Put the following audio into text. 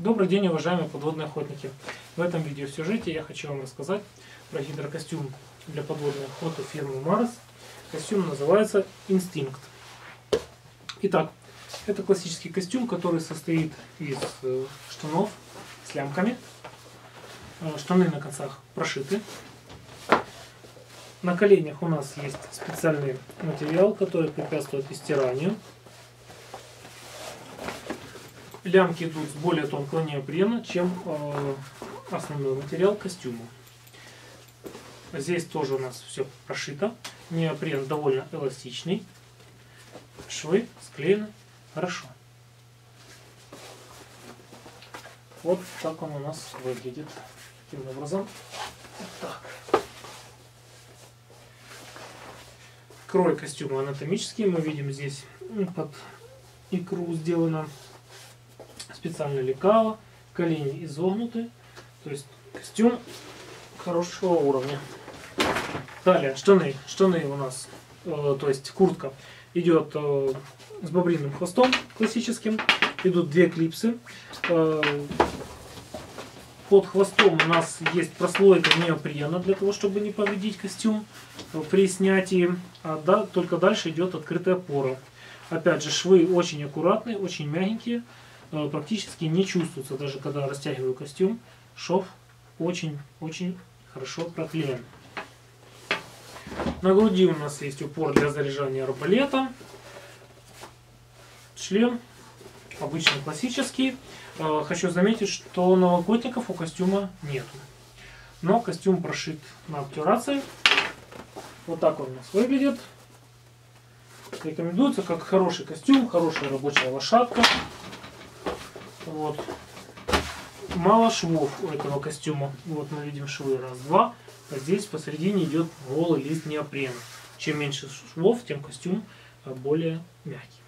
Добрый день, уважаемые подводные охотники! В этом видеосюжете я хочу вам рассказать про гидрокостюм для подводной охоты фирмы Марс. Костюм называется Инстинкт. Итак, это классический костюм, который состоит из э, штанов с лямками. Э, штаны на концах прошиты. На коленях у нас есть специальный материал, который препятствует истиранию. Лямки идут с более тонкого неопрена, чем э, основной материал костюма. Здесь тоже у нас все прошито. Неопрен довольно эластичный. Швы склеены хорошо. Вот так он у нас выглядит. Таким образом. Вот так. Крой костюма анатомический. Мы видим здесь под икру сделано специальное лекало, колени изогнуты, то есть костюм хорошего уровня. Далее, штаны. Штаны у нас, э, то есть куртка, идет э, с бобриным хвостом классическим. Идут две клипсы. Э, под хвостом у нас есть прослойка неопрена для того, чтобы не повредить костюм при снятии. А да, только дальше идет открытая пора. Опять же, швы очень аккуратные, очень мягенькие. Э, практически не чувствуется, даже когда растягиваю костюм, шов очень-очень хорошо проклеен. На груди у нас есть упор для заряжания арбалета. Шлем обычный классический. Э, хочу заметить, что новогодников у костюма нету. Но костюм прошит на обтюрации. Вот так он у нас выглядит. Рекомендуется как хороший костюм, хорошая рабочая лошадка. Вот. Мало швов у этого костюма. Вот мы видим швы. Раз, два. А здесь посередине идет голый лист неопрена. Чем меньше швов, тем костюм более мягкий.